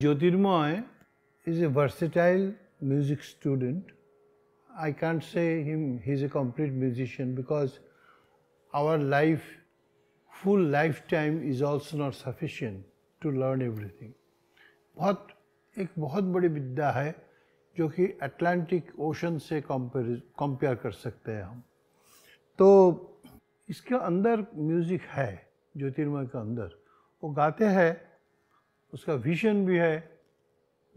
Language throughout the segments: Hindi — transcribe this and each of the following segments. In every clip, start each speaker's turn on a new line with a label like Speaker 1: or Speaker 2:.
Speaker 1: Jyotirmoy is a versatile music student. I can't say him he's a complete musician because our life, full lifetime is also not sufficient to learn everything. बहुत एक बहुत बड़ी विद्या है जो कि अटलांटिक ओशन से कंपेयर कर सकते हैं हम तो इसके अंदर म्यूज़िक है ज्योतिर्मय के अंदर वो गाते हैं उसका विजन भी है।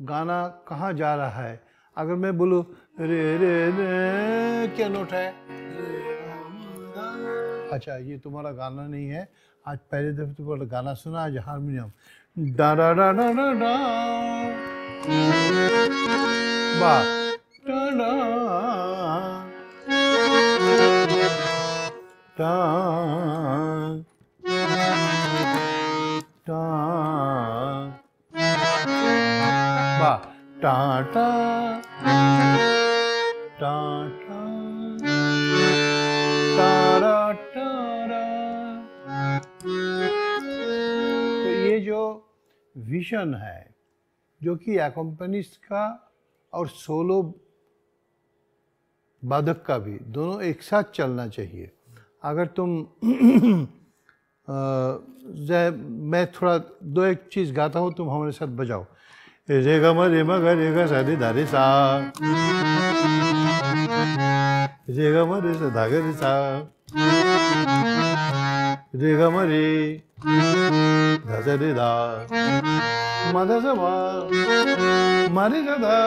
Speaker 1: गाना कहाँ जा रहा है? अगर मैं बोलूँ, रे रे रे, क्या नोट है? अच्छा ये तुम्हारा गाना नहीं है। आज पहले दफे तुम्हारा गाना सुना, आज हारमोनियम डा डा डा डा डा। वाह। वाह टा टा टा टा तारा। तो ये जो विजन है, जो कि एकम्पनिस्ट का और सोलो वादक का भी, दोनों एक साथ चलना चाहिए। अगर तुम जय, मैं थोड़ा, दो एक चीज़ गाता हूँ, तुम हमारे साथ बजाओ। रे ग म रे म ग रे ग सा रे धा रे सा रे ग म रे सा ग रे सा रे ग म रे धा सा रे धा म धा सा म म रे सा धा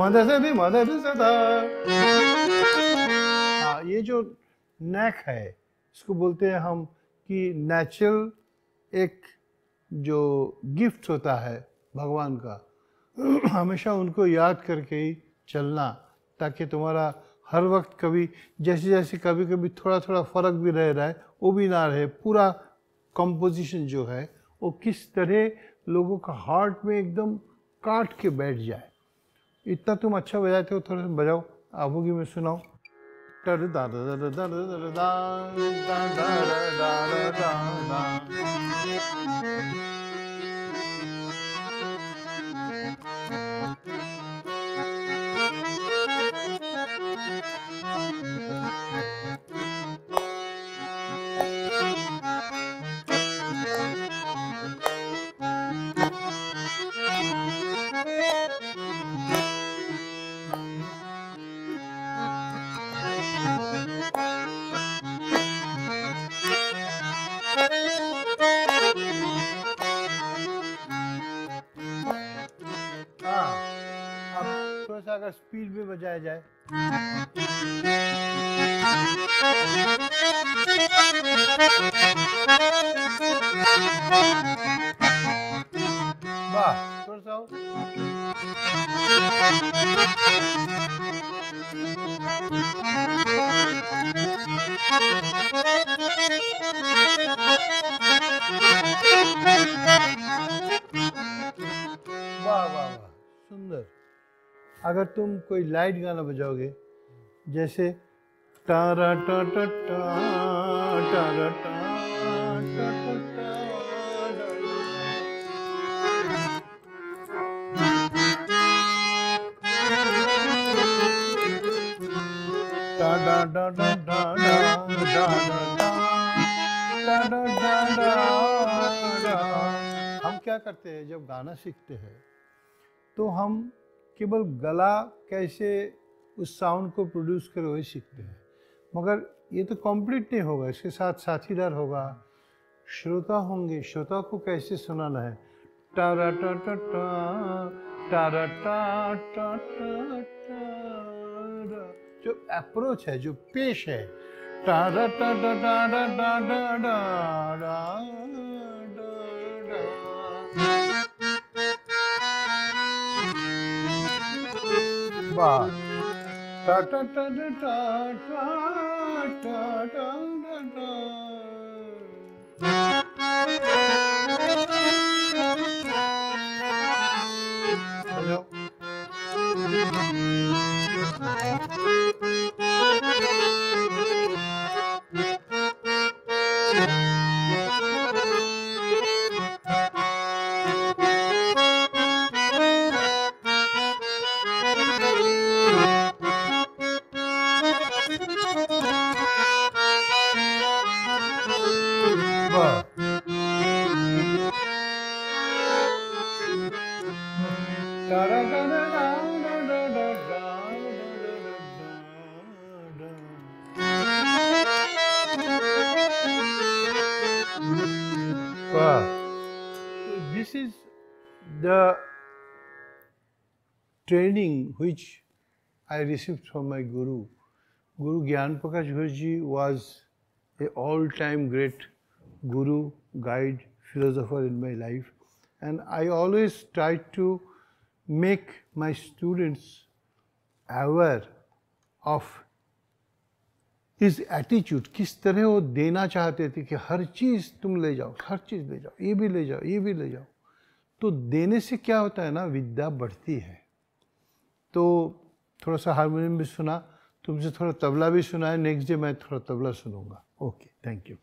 Speaker 1: म धा सा रे म धा रे सा ये जो नैक है, इसको बोलते हैं हम कि नेचुरल एक जो गिफ्ट होता है भगवान का हमेशा उनको याद करके ही चलना ताकि तुम्हारा हर वक्त कभी जैसे जैसे कभी कभी थोड़ा थोड़ा फ़र्क भी रह रहा है वो भी ना रहे पूरा कंपोजिशन जो है वो किस तरह लोगों का हार्ट में एकदम काट के बैठ जाए इतना तुम अच्छा बजाते हो थोड़ा सा बजाओ आबूगी में सुनाओ टर स्पीड में बजाया जाए। वाह वाह वाह सुंदर। अगर तुम कोई लाइट गाना बजाओगे जैसे टारा टा टा टा टारा टा। हम क्या करते हैं जब गाना सीखते हैं तो हम केवल गला कैसे उस साउंड को प्रोड्यूस करे वही सीखते हैं मगर ये तो कंप्लीट नहीं होगा इसके साथ साथीदार होगा श्रोता होंगे श्रोता को कैसे सुनाना है टारा टा टा टा टारा टा टा टा जो अप्रोच है जो पेश है टारा टा टा टा टा टा टा टा टा वाह टा टा टा टा टा टा टा टा love. This is the training which I received from my Guru. Guru Gyan Prakash Ghoshji was an all-time great guru, guide, philosopher in my life. And I always try to make my students aware of his attitude, किस तरह वो देना चाहते थे कि हर चीज़ तुम ले जाओ हर चीज़ ले जाओ ये भी ले जाओ ये भी ले जाओ। तो देने से क्या होता है ना विद्या बढ़ती है। तो थोड़ा सा हारमोनियम भी सुना तुमसे थोड़ा तबला भी सुना है नेक्स्ट डे मैं थोड़ा तबला सुनूँगा। Okay thank you